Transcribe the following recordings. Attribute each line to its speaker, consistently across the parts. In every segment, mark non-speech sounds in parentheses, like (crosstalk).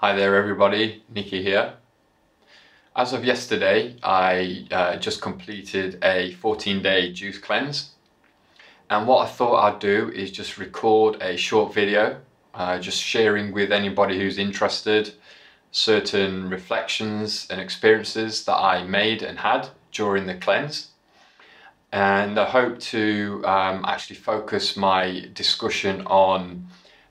Speaker 1: Hi there everybody, Nicky here. As of yesterday, I uh, just completed a 14 day juice cleanse. And what I thought I'd do is just record a short video, uh, just sharing with anybody who's interested certain reflections and experiences that I made and had during the cleanse. And I hope to um, actually focus my discussion on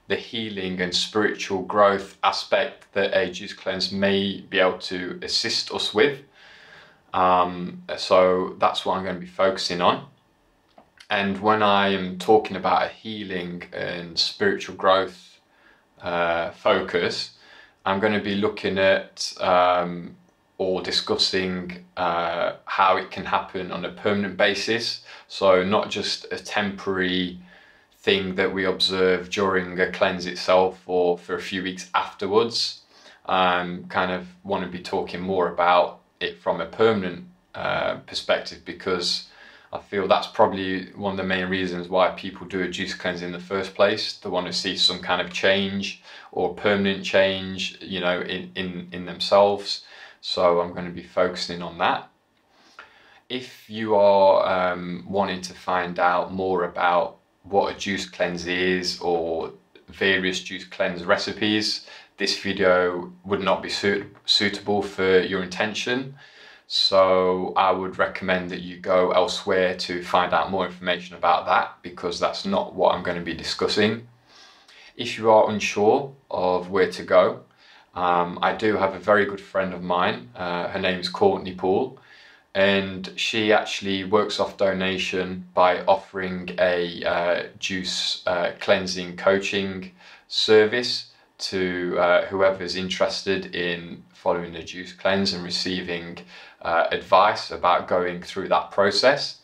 Speaker 1: the healing and spiritual growth aspect that a juice cleanse may be able to assist us with. Um, so that's what I'm going to be focusing on. And when I am talking about a healing and spiritual growth uh, focus, I'm going to be looking at um, or discussing uh, how it can happen on a permanent basis. So, not just a temporary thing that we observe during a cleanse itself or for a few weeks afterwards. Um, kind of want to be talking more about it from a permanent uh, perspective because I feel that's probably one of the main reasons why people do a juice cleanse in the first place. They want to see some kind of change or permanent change, you know, in, in, in themselves. So I'm going to be focusing on that. If you are um, wanting to find out more about what a juice cleanse is or various juice cleanse recipes, this video would not be suit suitable for your intention. So I would recommend that you go elsewhere to find out more information about that because that's not what I'm going to be discussing. If you are unsure of where to go, um, I do have a very good friend of mine. Uh, her name is Courtney Pool, and she actually works off donation by offering a uh, juice uh, cleansing coaching service to uh, whoever's interested in following the juice cleanse and receiving uh, advice about going through that process.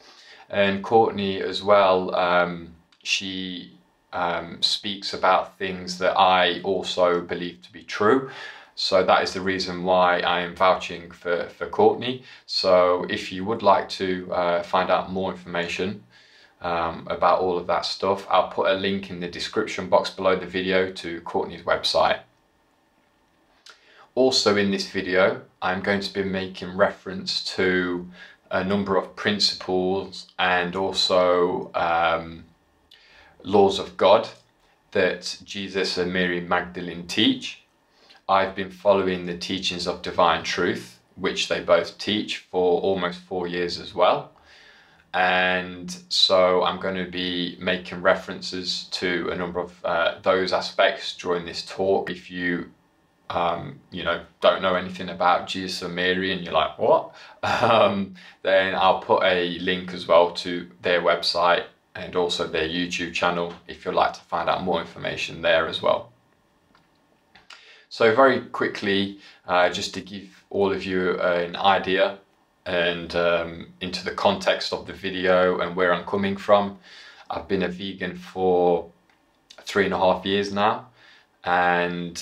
Speaker 1: And Courtney, as well, um, she um, speaks about things that I also believe to be true. So that is the reason why I am vouching for, for Courtney. So if you would like to uh, find out more information um, about all of that stuff, I'll put a link in the description box below the video to Courtney's website. Also in this video, I'm going to be making reference to a number of principles and also um, laws of God that Jesus and Mary Magdalene teach. I've been following the teachings of divine truth, which they both teach for almost four years as well. And so I'm going to be making references to a number of uh, those aspects during this talk. If you um, you know, don't know anything about Jesus and Mary and you're like, what? (laughs) Um, then I'll put a link as well to their website and also their YouTube channel if you'd like to find out more information there as well. So very quickly, uh, just to give all of you an idea and um, into the context of the video and where I'm coming from, I've been a vegan for three and a half years now. And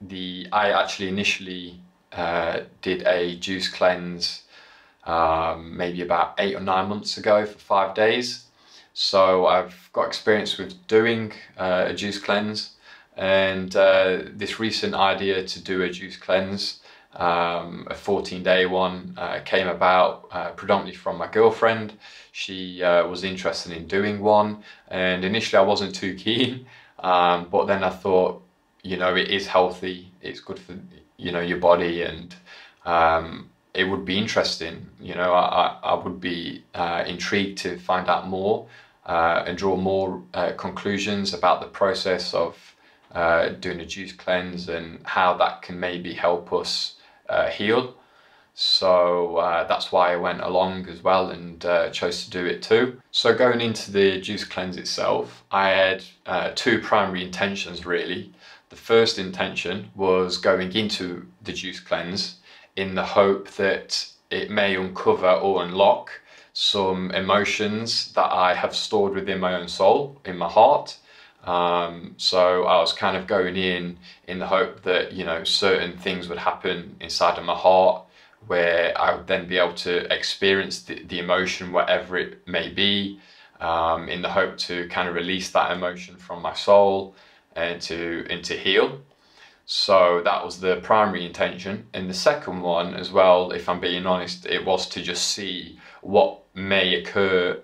Speaker 1: the I actually initially uh, did a juice cleanse um, maybe about eight or nine months ago for five days. So I've got experience with doing uh, a juice cleanse and uh, this recent idea to do a juice cleanse, um, a 14 day one, uh, came about uh, predominantly from my girlfriend. She uh, was interested in doing one, and initially I wasn't too keen, um, but then I thought, you know, it is healthy, it's good for you know your body, and um, it would be interesting. You know, I, I would be uh, intrigued to find out more uh, and draw more conclusions about the process of uh, doing a juice cleanse and how that can maybe help us uh, heal. So uh, that's why I went along as well and uh, chose to do it too. So going into the juice cleanse itself, I had uh, two primary intentions really. The first intention was going into the juice cleanse in the hope that it may uncover or unlock some emotions that I have stored within my own soul, in my heart, um, so I was kind of going in in the hope that you know certain things would happen inside of my heart where I would then be able to experience the, the emotion, whatever it may be, um, in the hope to kind of release that emotion from my soul and to and to heal. So that was the primary intention. And the second one as well, if I'm being honest, it was to just see what may occur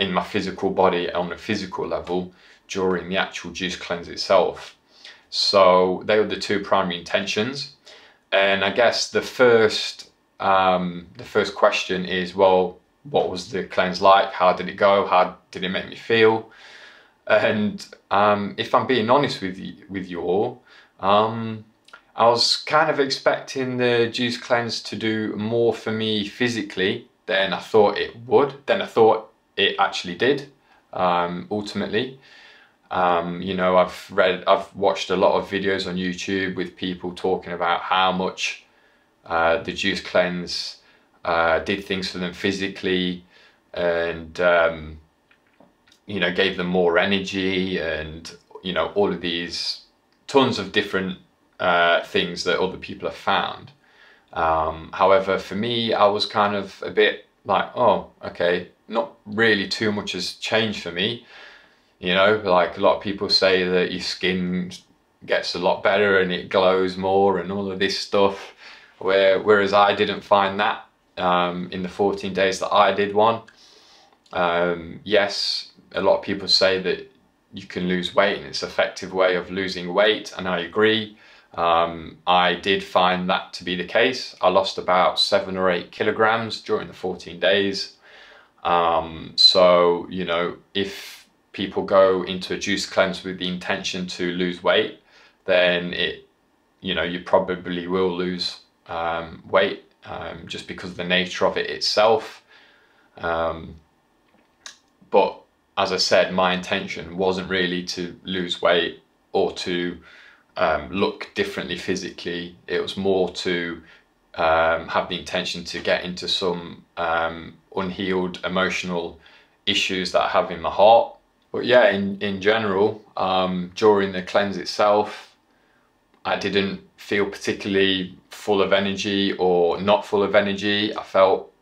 Speaker 1: in my physical body on a physical level during the actual juice cleanse itself. So they were the two primary intentions. And I guess the first um, the first question is, well, what was the cleanse like? How did it go? How did it make me feel? And um, if I'm being honest with you, with you all, um, I was kind of expecting the juice cleanse to do more for me physically than I thought it would, than I thought it actually did, um, ultimately. Um, you know, I've read, I've watched a lot of videos on YouTube with people talking about how much uh, the juice cleanse uh, did things for them physically and, um, you know, gave them more energy and, you know, all of these tons of different uh, things that other people have found. Um, however, for me, I was kind of a bit like, oh, okay, not really too much has changed for me. You know, like a lot of people say that your skin gets a lot better and it glows more and all of this stuff. Where, whereas I didn't find that um, in the 14 days that I did one. Um, yes, a lot of people say that you can lose weight and it's an effective way of losing weight and I agree. Um, I did find that to be the case. I lost about seven or eight kilograms during the 14 days. Um, so, you know, if people go into a juice cleanse with the intention to lose weight, then it, you know, you probably will lose um, weight um, just because of the nature of it itself. Um, but as I said, my intention wasn't really to lose weight or to um, look differently physically. It was more to um, have the intention to get into some um, unhealed emotional issues that I have in my heart. But yeah, in, in general, um, during the cleanse itself, I didn't feel particularly full of energy or not full of energy. I felt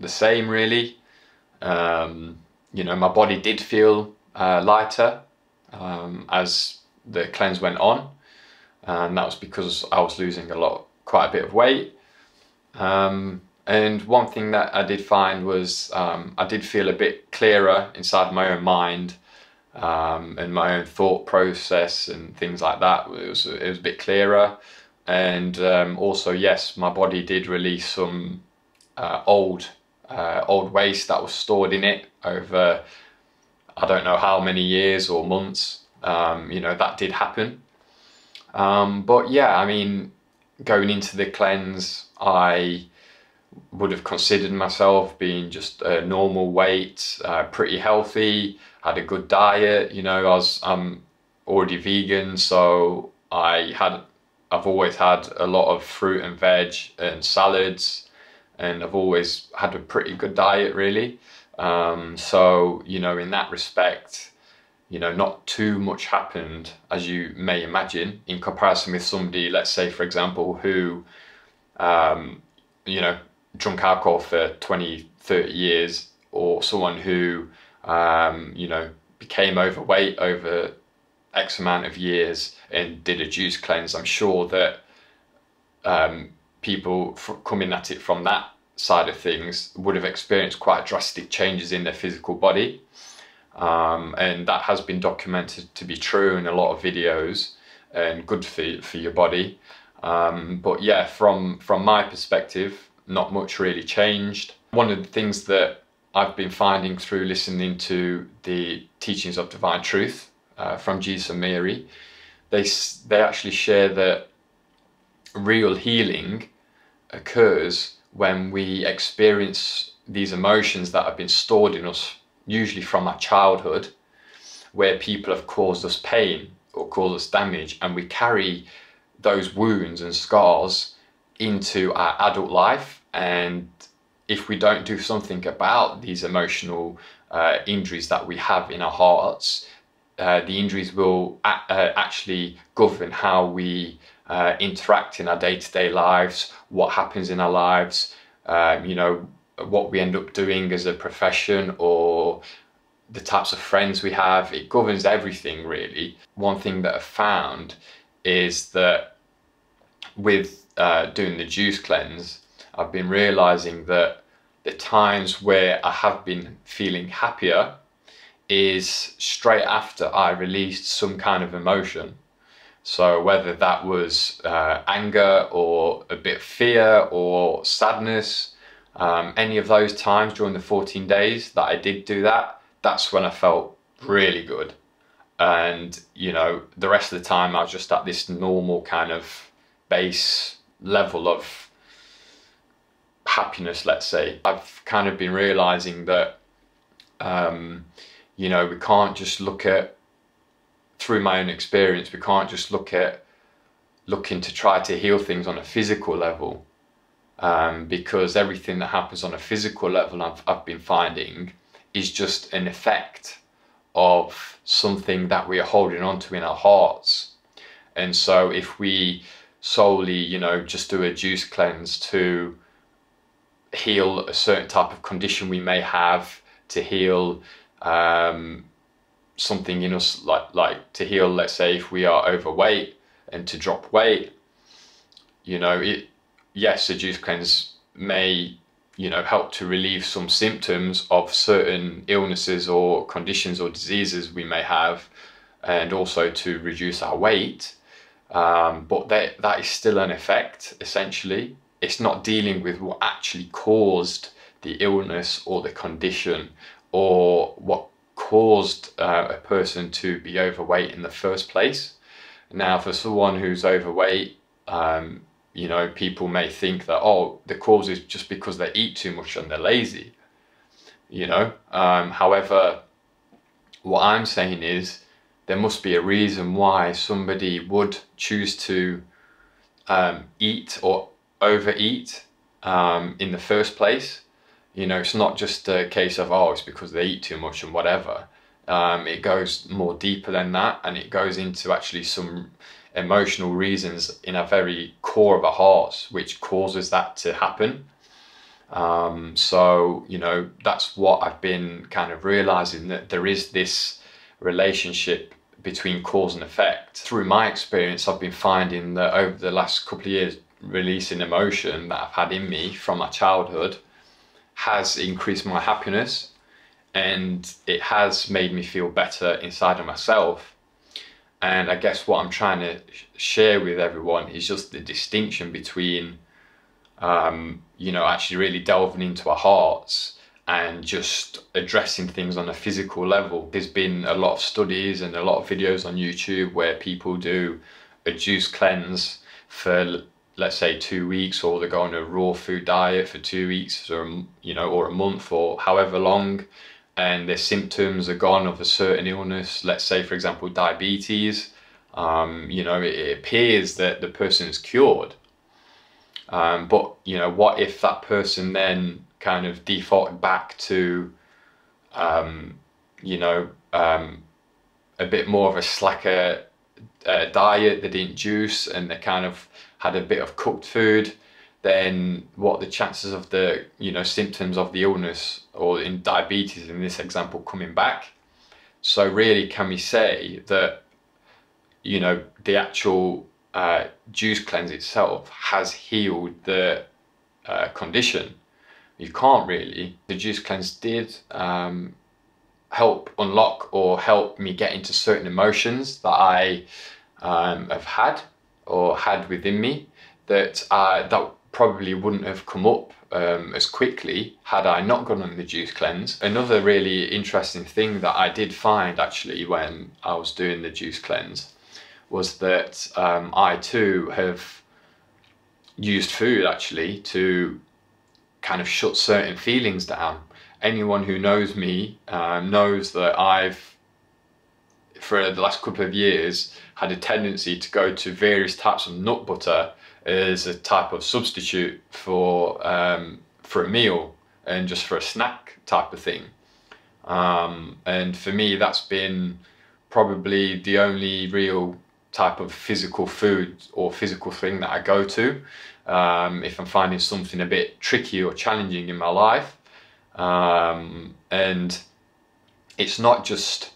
Speaker 1: the same really. Um, you know, my body did feel uh, lighter um, as the cleanse went on. And that was because I was losing a lot, quite a bit of weight. Um, and one thing that I did find was um, I did feel a bit clearer inside my own mind um, and my own thought process and things like that. It was, it was a bit clearer. And um, also, yes, my body did release some uh, old uh, old waste that was stored in it over I don't know how many years or months. Um, you know, that did happen. Um, but yeah, I mean, going into the cleanse, I would have considered myself being just a normal weight, uh, pretty healthy, had a good diet. You know, I was I'm already vegan, so I had I've always had a lot of fruit and veg and salads and I've always had a pretty good diet really. Um, so, you know, in that respect, you know, not too much happened as you may imagine in comparison with somebody, let's say, for example, who, um, you know, drunk alcohol for 20, 30 years or someone who, um, you know, became overweight over X amount of years and did a juice cleanse. I'm sure that um, people coming at it from that side of things would have experienced quite drastic changes in their physical body. Um, and that has been documented to be true in a lot of videos and good for, for your body. Um, but yeah, from, from my perspective, not much really changed. One of the things that I've been finding through listening to the teachings of divine truth uh, from Jesus and Mary, they, they actually share that real healing occurs when we experience these emotions that have been stored in us, usually from our childhood, where people have caused us pain or caused us damage, and we carry those wounds and scars into our adult life. And if we don't do something about these emotional uh, injuries that we have in our hearts, uh, the injuries will uh, actually govern how we uh, interact in our day-to-day lives, what happens in our lives, um, you know, what we end up doing as a profession or the types of friends we have. It governs everything really. One thing that I've found is that with uh, doing the juice cleanse, I've been realizing that the times where I have been feeling happier is straight after I released some kind of emotion. So whether that was uh, anger or a bit of fear or sadness, um, any of those times during the 14 days that I did do that, that's when I felt really good. And, you know, the rest of the time I was just at this normal kind of base level of happiness, let's say. I've kind of been realizing that, um, you know, we can't just look at, through my own experience, we can't just look at looking to try to heal things on a physical level. Um, because everything that happens on a physical level, I've, I've been finding, is just an effect of something that we are holding on to in our hearts. And so if we solely, you know, just do a juice cleanse to heal a certain type of condition we may have, to heal um, something in us, like like to heal, let's say, if we are overweight and to drop weight. You know, it yes, a juice cleanse may you know help to relieve some symptoms of certain illnesses or conditions or diseases we may have, and also to reduce our weight. Um, but that that is still an effect essentially it's not dealing with what actually caused the illness or the condition or what caused uh, a person to be overweight in the first place. Now, for someone who's overweight, um, you know, people may think that, oh, the cause is just because they eat too much and they're lazy, you know. Um, however, what I'm saying is there must be a reason why somebody would choose to um, eat or overeat um, in the first place. You know, it's not just a case of, oh, it's because they eat too much and whatever. Um, it goes more deeper than that and it goes into actually some emotional reasons in a very core of our hearts which causes that to happen. Um, so, you know, that's what I've been kind of realizing that there is this relationship between cause and effect. Through my experience, I've been finding that over the last couple of years, releasing emotion that I've had in me from my childhood has increased my happiness and it has made me feel better inside of myself. And I guess what I'm trying to share with everyone is just the distinction between, um, you know, actually really delving into our hearts and just addressing things on a physical level. There's been a lot of studies and a lot of videos on YouTube where people do a juice cleanse for let's say two weeks or they go on a raw food diet for two weeks or you know or a month or however long and their symptoms are gone of a certain illness let's say for example diabetes um, you know it, it, appears that the person is cured. Um, but you know what if that person then kind of default back to um, you know um, a bit more of a slacker uh, diet they didn't juice and they kind of had a bit of cooked food, then what the chances of the you know symptoms of the illness or in diabetes in this example coming back. So really, can we say that you know the actual uh, juice cleanse itself has healed the uh, condition? You can't really. The juice cleanse did um, help unlock or help me get into certain emotions that I um, have had or had within me that uh, that probably wouldn't have come up um, as quickly had I not gone on the juice cleanse. Another really interesting thing that I did find actually when I was doing the juice cleanse was that um, I too have used food actually to kind of shut certain feelings down. Anyone who knows me uh, knows that I've for the last couple of years had a tendency to go to various types of nut butter as a type of substitute for um, for a meal and just for a snack type of thing. Um, and for me, that's been probably the only real type of physical food or physical thing that I go to um, if I'm finding something a bit tricky or challenging in my life. Um, and it's not just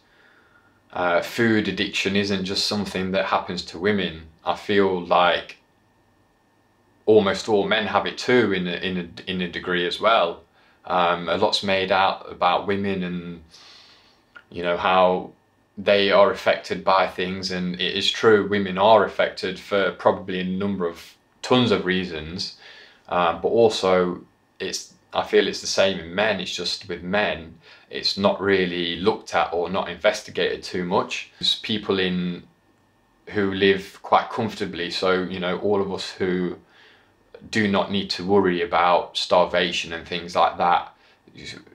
Speaker 1: uh, food addiction isn't just something that happens to women. I feel like almost all men have it too in a, in a, in a degree as well. Um, a lot's made out about women and you know how they are affected by things and it is true women are affected for probably a number of tons of reasons um, but also it's I feel it's the same in men it's just with men it's not really looked at or not investigated too much. There's people in who live quite comfortably so you know all of us who do not need to worry about starvation and things like that.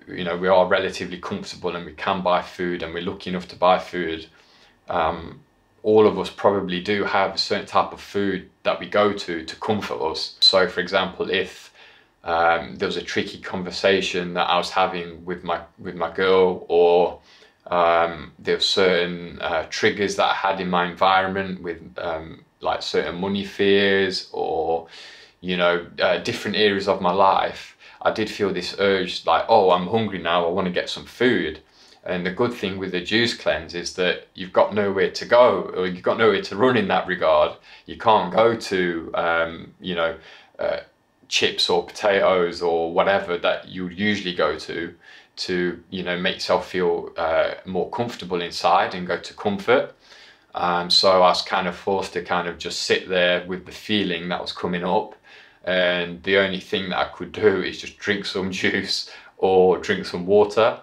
Speaker 1: You know we are relatively comfortable and we can buy food and we're lucky enough to buy food. Um, all of us probably do have a certain type of food that we go to to comfort us. So for example if um, there was a tricky conversation that I was having with my with my girl or um, there were certain uh, triggers that I had in my environment with um, like certain money fears or you know uh, different areas of my life I did feel this urge like, oh, I'm hungry now, I want to get some food. And the good thing with the juice cleanse is that you've got nowhere to go or you've got nowhere to run in that regard. You can't go to, um, you know, uh, chips or potatoes or whatever that you usually go to to, you know, make yourself feel uh, more comfortable inside and go to comfort. Um, so I was kind of forced to kind of just sit there with the feeling that was coming up and the only thing that I could do is just drink some (laughs) juice or drink some water.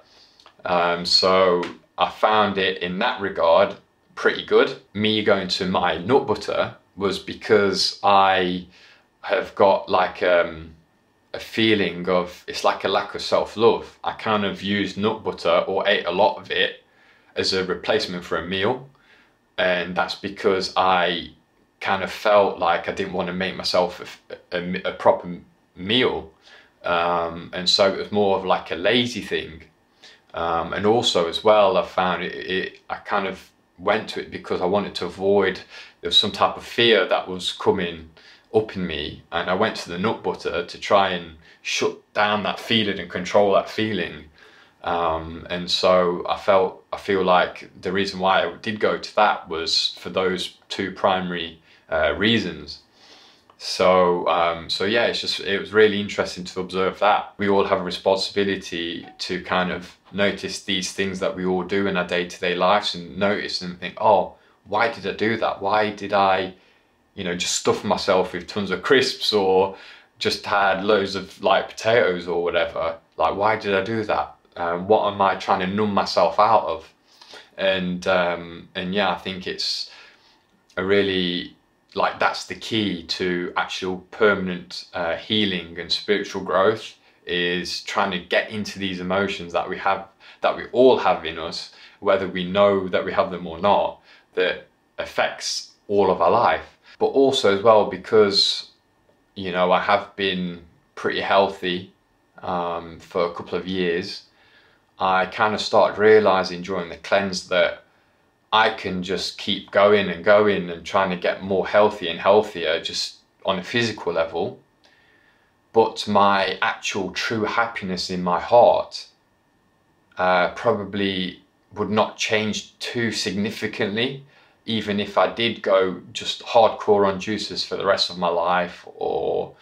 Speaker 1: Um, so I found it in that regard pretty good. Me going to my nut butter was because I have got like um, a feeling of it's like a lack of self-love. I kind of used nut butter or ate a lot of it as a replacement for a meal and that's because I kind of felt like I didn't want to make myself a, a, a proper meal. Um, and so it was more of like a lazy thing. Um, and also as well, I found it, it, I kind of went to it because I wanted to avoid, there was some type of fear that was coming up in me. And I went to the nut butter to try and shut down that feeling and control that feeling. Um, and so I felt, I feel like the reason why I did go to that was for those two primary uh, reasons. So, um, so yeah, it's just, it was really interesting to observe that. We all have a responsibility to kind of notice these things that we all do in our day-to-day -day lives and notice and think, oh, why did I do that? Why did I, you know, just stuff myself with tons of crisps or just had loads of like potatoes or whatever? Like, why did I do that? Um, what am I trying to numb myself out of? And, um, and yeah, I think it's a really like that's the key to actual permanent uh, healing and spiritual growth is trying to get into these emotions that we have that we all have in us whether we know that we have them or not that affects all of our life but also as well because you know I have been pretty healthy um, for a couple of years I kind of started realizing during the cleanse that I can just keep going and going and trying to get more healthy and healthier just on a physical level. But my actual true happiness in my heart uh, probably would not change too significantly even if I did go just hardcore on juices for the rest of my life or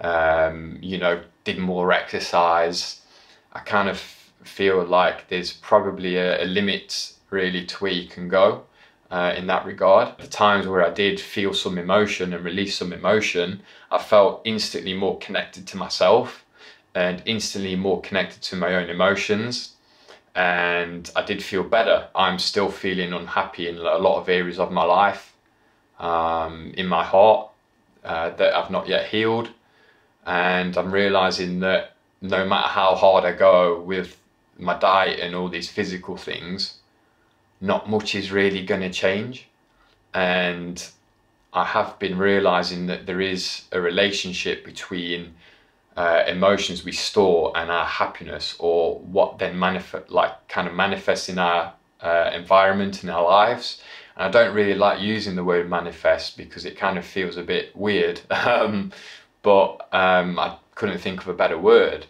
Speaker 1: um, you know did more exercise I kind of feel like there's probably a, a limit really to where you can go uh, in that regard. The times where I did feel some emotion and release some emotion, I felt instantly more connected to myself and instantly more connected to my own emotions. And I did feel better. I'm still feeling unhappy in a lot of areas of my life, um, in my heart, uh, that I've not yet healed. And I'm realizing that no matter how hard I go with my diet and all these physical things, not much is really going to change. And I have been realizing that there is a relationship between uh, emotions we store and our happiness, or what then manifest, like kind of manifests in our uh, environment in our lives. And I don't really like using the word manifest because it kind of feels a bit weird. (laughs) um, but um, I couldn't think of a better word.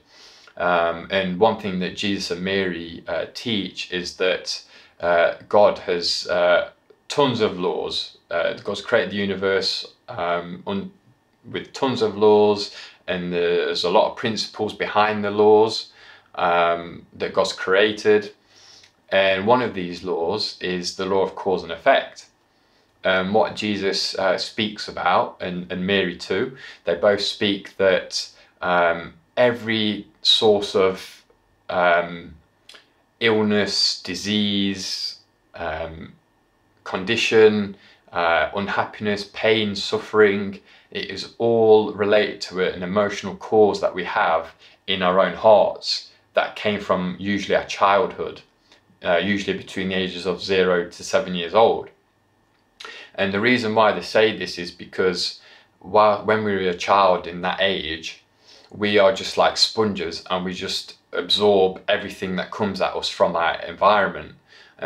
Speaker 1: Um, and one thing that Jesus and Mary uh, teach is that uh, God has uh, tons of laws. Uh, God's created the universe um, with tons of laws and there's a lot of principles behind the laws um, that God's created. And one of these laws is the law of cause and effect. Um, what Jesus uh, speaks about, and, and Mary too, they both speak that um, every source of um, illness, disease, um, condition, uh, unhappiness, pain, suffering, it is all related to an emotional cause that we have in our own hearts that came from usually our childhood, uh, usually between the ages of zero to seven years old. And the reason why they say this is because while, when we were a child in that age, we are just like sponges and we just absorb everything that comes at us from our environment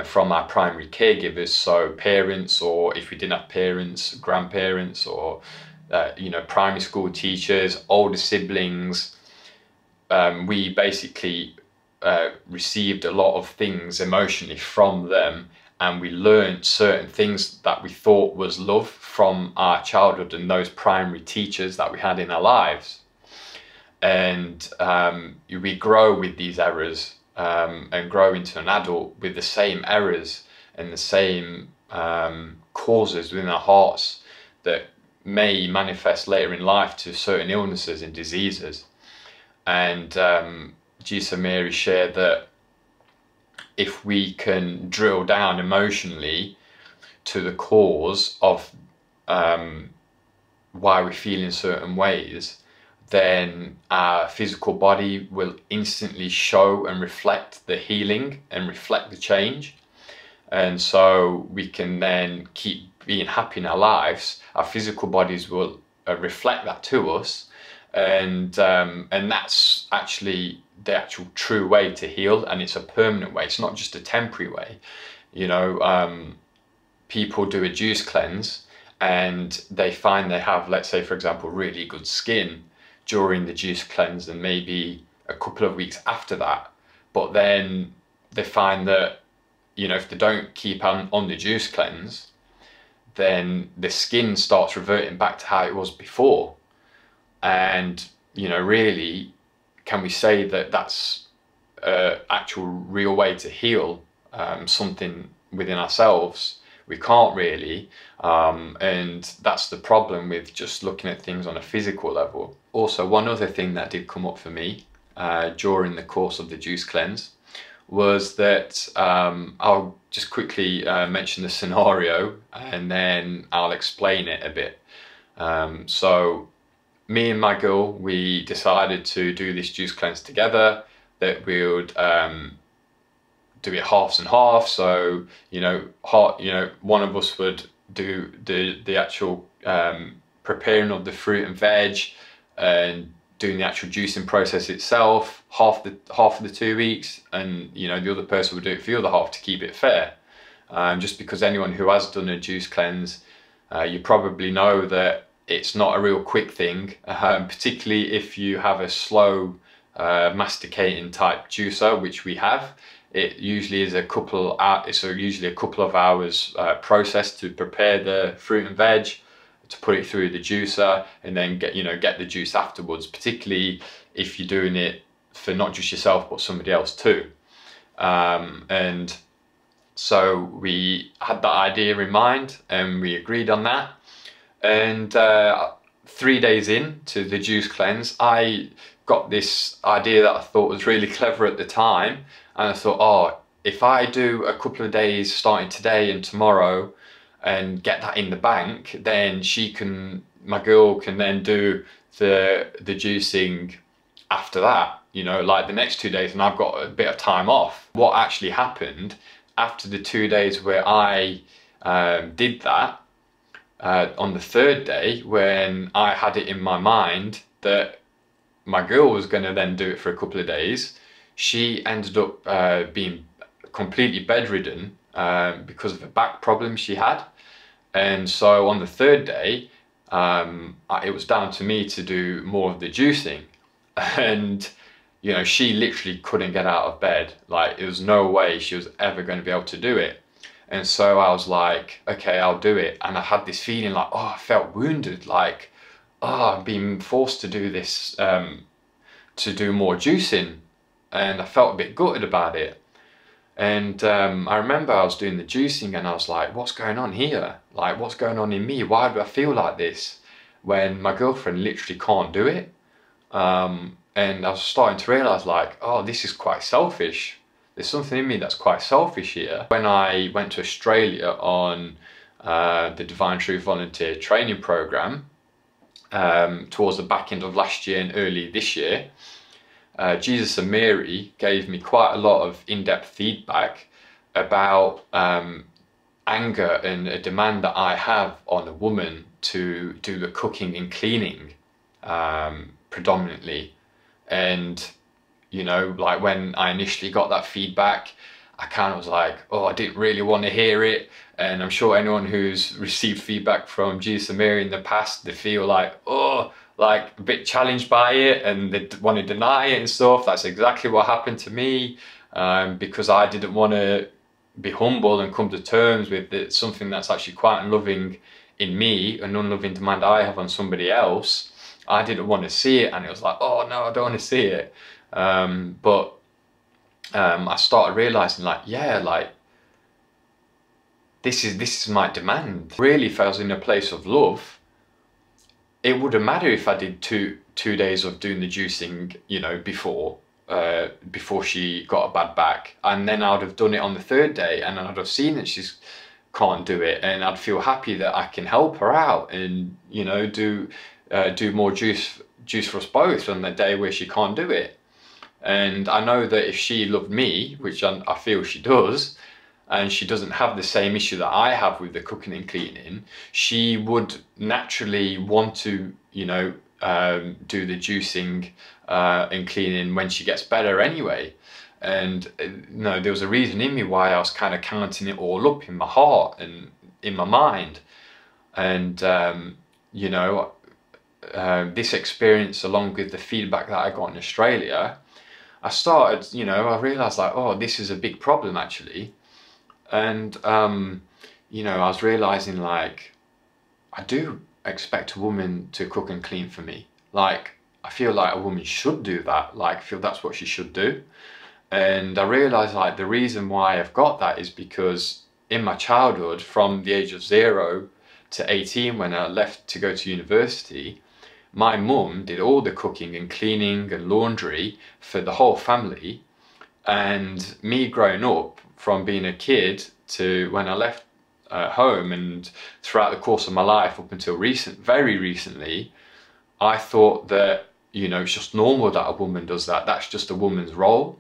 Speaker 1: from our primary caregivers so parents or if we didn't have parents grandparents or uh, you know primary school teachers older siblings um, we basically uh, received a lot of things emotionally from them and we learned certain things that we thought was love from our childhood and those primary teachers that we had in our lives. And um, we grow with these errors um, and grow into an adult with the same errors and the same um, causes within our hearts that may manifest later in life to certain illnesses and diseases. And um, and Mary shared that if we can drill down emotionally to the cause of um, why we feel in certain ways, then our physical body will instantly show and reflect the healing and reflect the change. And so we can then keep being happy in our lives. Our physical bodies will uh, reflect that to us. And, um, and that's actually the actual true way to heal. And it's a permanent way. It's not just a temporary way. You know, um, people do a juice cleanse and they find they have, let's say, for example, really good skin during the juice cleanse and maybe a couple of weeks after that. But then they find that, you know, if they don't keep on, on the juice cleanse, then the skin starts reverting back to how it was before. And, you know, really, can we say that that's an actual real way to heal um, something within ourselves? We can't really. Um, and that's the problem with just looking at things on a physical level. Also, one other thing that did come up for me uh, during the course of the juice cleanse was that um, I'll just quickly uh, mention the scenario and then I'll explain it a bit. Um, so me and my girl, we decided to do this juice cleanse together, that we would um, do it halves and halves. So, you know, half, you know, one of us would do the, the actual um, preparing of the fruit and veg and doing the actual juicing process itself half the half of the two weeks and you know the other person will do it for the other half to keep it fair. Um, just because anyone who has done a juice cleanse uh, you probably know that it's not a real quick thing (laughs) um, particularly if you have a slow uh, masticating type juicer which we have. It usually is a couple it's usually a couple of hours uh, process to prepare the fruit and veg to put it through the juicer and then get you know get the juice afterwards particularly if you're doing it for not just yourself but somebody else too. Um, and so we had that idea in mind and we agreed on that. And uh, three days in to the juice cleanse I got this idea that I thought was really clever at the time. And I thought oh if I do a couple of days starting today and tomorrow and get that in the bank, then she can, my girl can then do the the juicing after that. You know, like the next two days, and I've got a bit of time off. What actually happened after the two days where I um, did that? Uh, on the third day, when I had it in my mind that my girl was going to then do it for a couple of days, she ended up uh, being completely bedridden um, because of a back problem she had. And so on the third day, um, it was down to me to do more of the juicing. (laughs) And, you know, she literally couldn't get out of bed. Like, it was no way she was ever going to be able to do it. And so I was like, okay, I'll do it. And I had this feeling like, oh, I felt wounded. Like, oh, I'm being forced to do this, um, to do more juicing. And I felt a bit gutted about it. And um, I remember I was doing the juicing and I was like, what's going on here? Like, what's going on in me? Why do I feel like this when my girlfriend literally can't do it? Um, and I was starting to realize like, oh, this is quite selfish. There's something in me that's quite selfish here. When I went to Australia on uh, the Divine Truth Volunteer Training Program um, towards the back end of last year and early this year, uh, Jesus and Mary gave me quite a lot of in-depth feedback about um, anger and a demand that I have on a woman to do the cooking and cleaning um, predominantly. And you know like when i initially got that feedback i kind of was like oh i didn't really want to hear it. And i'm sure anyone who's received feedback from jesus and mary in the past they feel like oh like a bit challenged by it and they want to deny it and stuff that's exactly what happened to me um, because i didn't want to be humble and come to terms with it, something that's actually quite unloving in me an unloving demand i have on somebody else I didn't want to see it and it was like, oh no, I don't want to see it. Um, but um, I started realizing like, yeah, like this is this is my demand. Really, if I was in a place of love, it wouldn't matter if I did two two days of doing the juicing, you know, before uh, before she got a bad back, and then I'd have done it on the third day, and I'd have seen that she's can't do it, and I'd feel happy that I can help her out and you know do uh, do more juice juice for us both on the day where she can't do it. And I know that if she loved me, which I, I feel she does, and she doesn't have the same issue that I have with the cooking and cleaning, she would naturally want to, you know, um, do the juicing uh, and cleaning when she gets better anyway. And uh, you know, there was a reason in me why I was kind of counting it all up in my heart and in my mind. And um, you know, um, this experience along with the feedback that I got in Australia, I started, you know, I realized like, oh, this is a big problem actually. And, um, you know, I was realizing like, I do expect a woman to cook and clean for me. Like, I feel like a woman should do that. Like, I feel that's what she should do. And I realized like the reason why I've got that is because in my childhood, from the age of zero to 18, when I left to go to university, my mum did all the cooking and cleaning and laundry for the whole family. And me growing up from being a kid to when I left uh, home and throughout the course of my life up until recent, very recently, I thought that, you know, it's just normal that a woman does that. That's just a woman's role.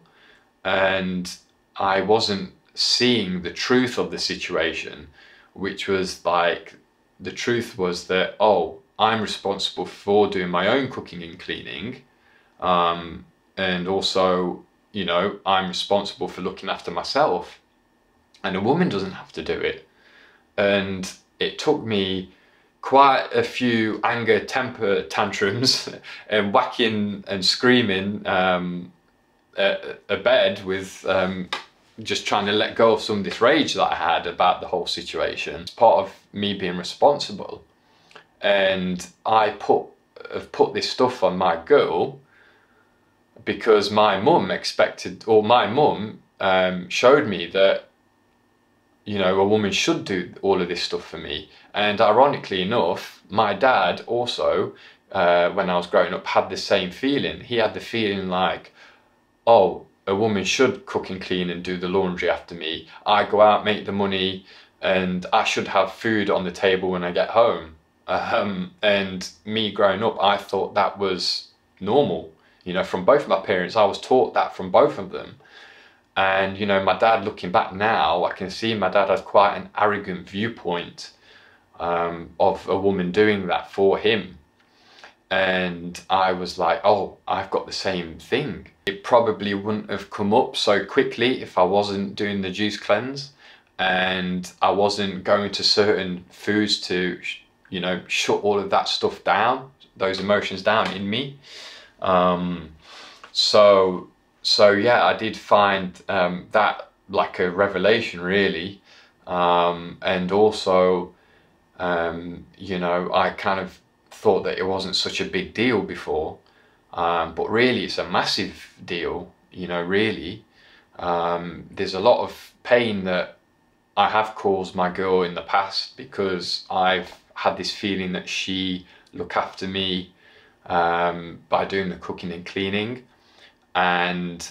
Speaker 1: And I wasn't seeing the truth of the situation, which was like, the truth was that, oh, I'm responsible for doing my own cooking and cleaning. Um, and also, you know, I'm responsible for looking after myself. And a woman doesn't have to do it. And it took me quite a few anger temper tantrums (laughs) and whacking and screaming um, a, a bed with um, just trying to let go of some of this rage that I had about the whole situation. It's part of me being responsible and I put have put this stuff on my girl because my mum expected, or my mum um, showed me that you know a woman should do all of this stuff for me. And ironically enough, my dad also, uh, when I was growing up, had the same feeling. He had the feeling like, oh, a woman should cook and clean and do the laundry after me. I go out, make the money, and I should have food on the table when I get home. (laughs) Um, and me growing up, I thought that was normal. You know, from both of my parents, I was taught that from both of them. And, you know, my dad, looking back now, I can see my dad had quite an arrogant viewpoint um, of a woman doing that for him. And I was like, oh, I've got the same thing. It probably wouldn't have come up so quickly if I wasn't doing the juice cleanse and I wasn't going to certain foods to you know, shut all of that stuff down, those emotions down in me. Um, so, so yeah, I did find um, that like a revelation really. Um, and also, um, you know, I kind of thought that it wasn't such a big deal before, um, but really it's a massive deal. You know, really, um, there's a lot of pain that I have caused my girl in the past because I've had this feeling that she look after me um, by doing the cooking and cleaning, and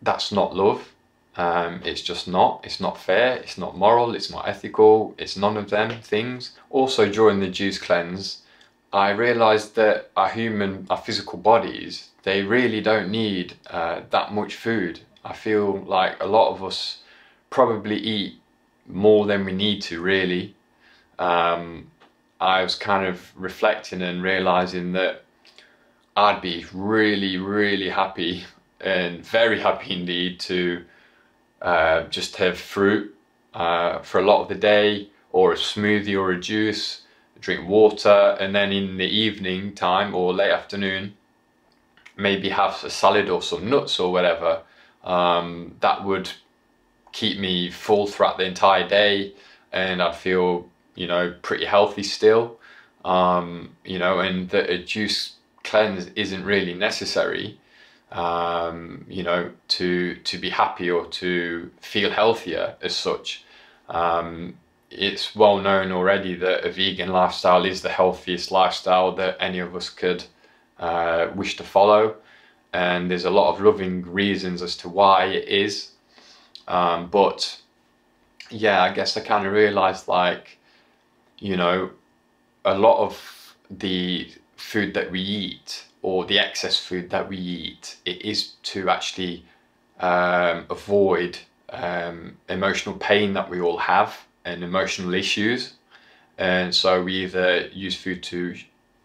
Speaker 1: that's not love. Um, it's just not. It's not fair. It's not moral. It's not ethical. It's none of them things. Also, during the juice cleanse, I realised that our human, our physical bodies, they really don't need uh, that much food. I feel like a lot of us probably eat more than we need to, really. Um, I was kind of reflecting and realising that I'd be really, really happy and very happy indeed to uh, just have fruit uh, for a lot of the day or a smoothie or a juice, drink water, and then in the evening time or late afternoon, maybe have a salad or some nuts or whatever. Um, that would keep me full throughout the entire day and I'd feel, you know, pretty healthy still. Um, you know, and that a juice cleanse isn't really necessary um, you know, to to be happy or to feel healthier as such. Um, it's well known already that a vegan lifestyle is the healthiest lifestyle that any of us could uh, wish to follow, and there's a lot of loving reasons as to why it is. Um, but yeah, I guess I kind of realized like, you know, a lot of the food that we eat or the excess food that we eat, it is to actually um, avoid um, emotional pain that we all have and emotional issues. And so we either use food to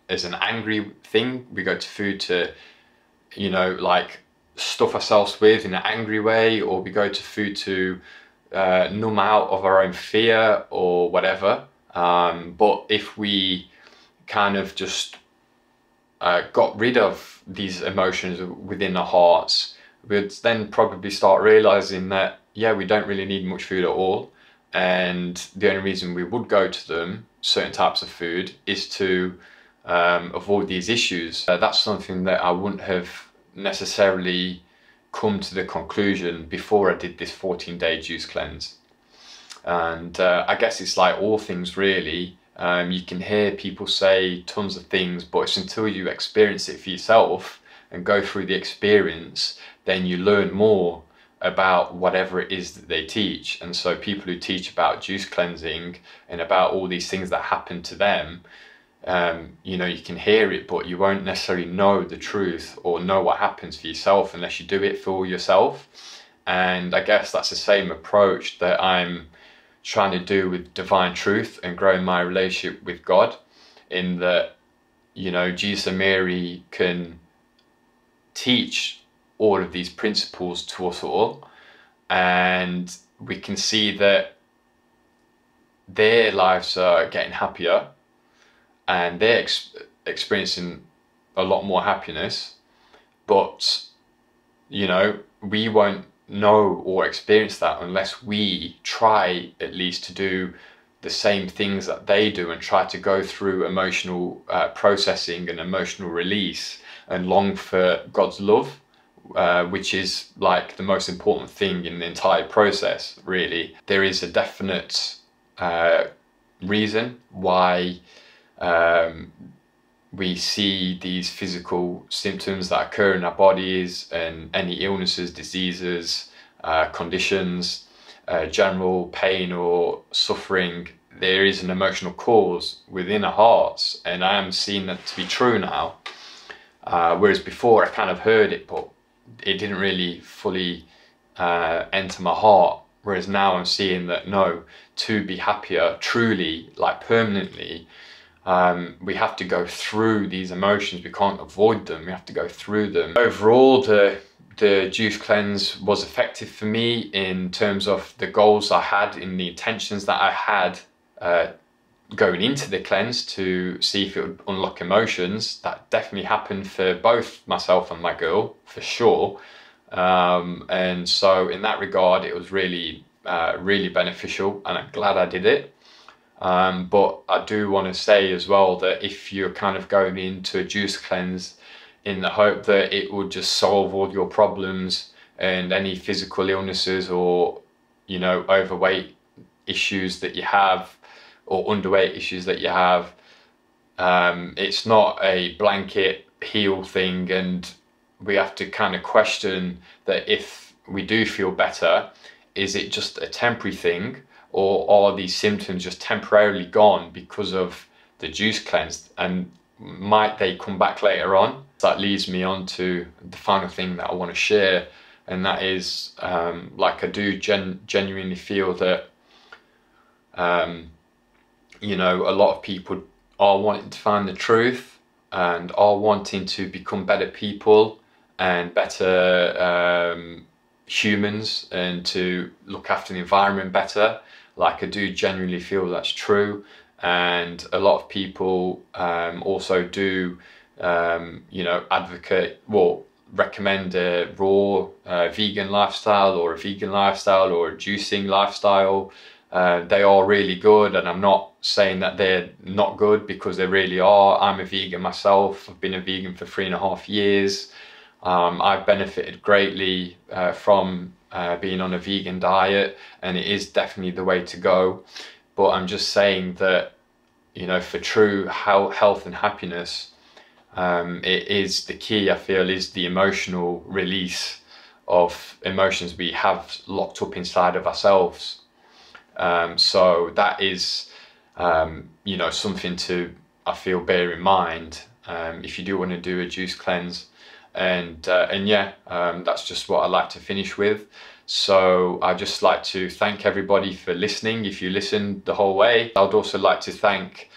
Speaker 1: as an angry thing, we go to food to, you know, like stuff ourselves with in an angry way, or we go to food to uh, numb out of our own fear or whatever. Um, but if we kind of just uh, got rid of these emotions within our hearts, we'd then probably start realizing that, yeah, we don't really need much food at all. And the only reason we would go to them, certain types of food, is to um, avoid these issues. Uh, that's something that I wouldn't have necessarily come to the conclusion before I did this 14 day juice cleanse. And uh, I guess it's like all things really, um, you can hear people say tons of things, but it's until you experience it for yourself and go through the experience, then you learn more about whatever it is that they teach. And so people who teach about juice cleansing and about all these things that happen to them, um, you know, you can hear it, but you won't necessarily know the truth or know what happens for yourself unless you do it for yourself. And I guess that's the same approach that I'm trying to do with divine truth and growing my relationship with God in that you know Jesus and Mary can teach all of these principles to us all. And we can see that their lives are getting happier and they're ex- experiencing a lot more happiness. But you know we won't know or experience that unless we try at least to do the same things that they do and try to go through emotional uh, processing and emotional release and long for God's love, uh, which is like the most important thing in the entire process, really. There is a definite uh, reason why um, we see these physical symptoms that occur in our bodies and any illnesses, diseases, uh, conditions, uh, general pain or suffering, there is an emotional cause within our hearts, and I am seeing that to be true now. Uh, whereas before I kind of heard it, but it didn't really fully uh, enter my heart. Whereas now I'm seeing that no, to be happier, truly, like permanently, um, we have to go through these emotions. We can't avoid them. We have to go through them. Overall, the the juice cleanse was effective for me in terms of the goals I had, in the intentions that I had uh, going into the cleanse to see if it would unlock emotions. That definitely happened for both myself and my girl, for sure. Um, and so, in that regard, it was really, uh, really beneficial, and I'm glad I did it. Um, but I do want to say as well that if you're kind of going into a juice cleanse in the hope that it would just solve all your problems and any physical illnesses or you know overweight issues that you have or underweight issues that you have um, it's not a blanket heal thing and we have to kind of question that if we do feel better is it just a temporary thing or are these symptoms just temporarily gone because of the juice cleanse? And might they come back later on? That leads me on to the final thing that I want to share and that is um, like I do gen- genuinely feel that um, you know a lot of people are wanting to find the truth and are wanting to become better people and better um, humans and to look after the environment better like I do genuinely feel that's true and a lot of people um, also do um, you know advocate well recommend a raw uh, vegan lifestyle or a vegan lifestyle or a juicing lifestyle. Uh, they are really good, and I'm not saying that they're not good because they really are. I'm a vegan myself. I've been a vegan for three and a half years. Um, I've benefited greatly uh, from uh, being on a vegan diet, and it is definitely the way to go. But I'm just saying that, you know, for true health and happiness, um, it is the key, I feel, is the emotional release of emotions we have locked up inside of ourselves. Um, so that is, um, you know, something to, I feel, bear in mind um, if you do want to do a juice cleanse. And, uh, and yeah, um, that's just what I like to finish with. So I just like to thank everybody for listening. If you listened the whole way, I'd also like to thank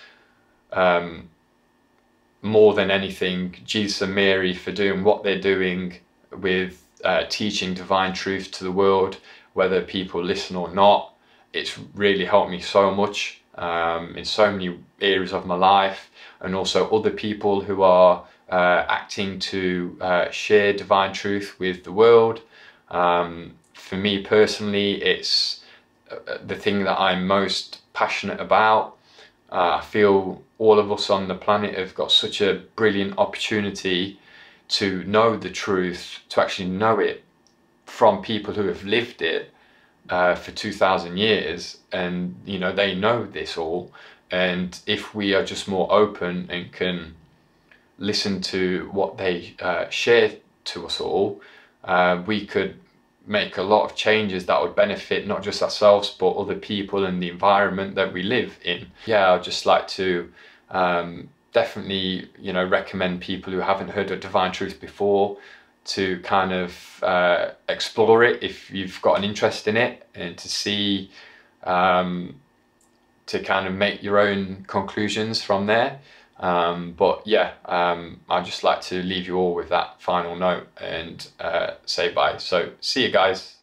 Speaker 1: um, more than anything, Jesus and Mary for doing what they're doing with uh, teaching divine truth to the world, whether people listen or not. It's really helped me so much um, in so many areas of my life, and also other people who are uh, acting to uh, share divine truth with the world. Um, for me personally, it's uh, the thing that I'm most passionate about. Uh, I feel all of us on the planet have got such a brilliant opportunity to know the truth, to actually know it from people who have lived it uh, for 2,000 years and, you know, they know this all. And if we are just more open and can listen to what they uh, share to us all, uh, we could make a lot of changes that would benefit not just ourselves but other people and the environment that we live in. Yeah, I'd just like to um, definitely you know recommend people who haven't heard of Divine Truth before to kind of uh, explore it if you've got an interest in it and to see um, to kind of make your own conclusions from there. Um, but yeah, um, I'd just like to leave you all with that final note and uh, say bye. So see you guys.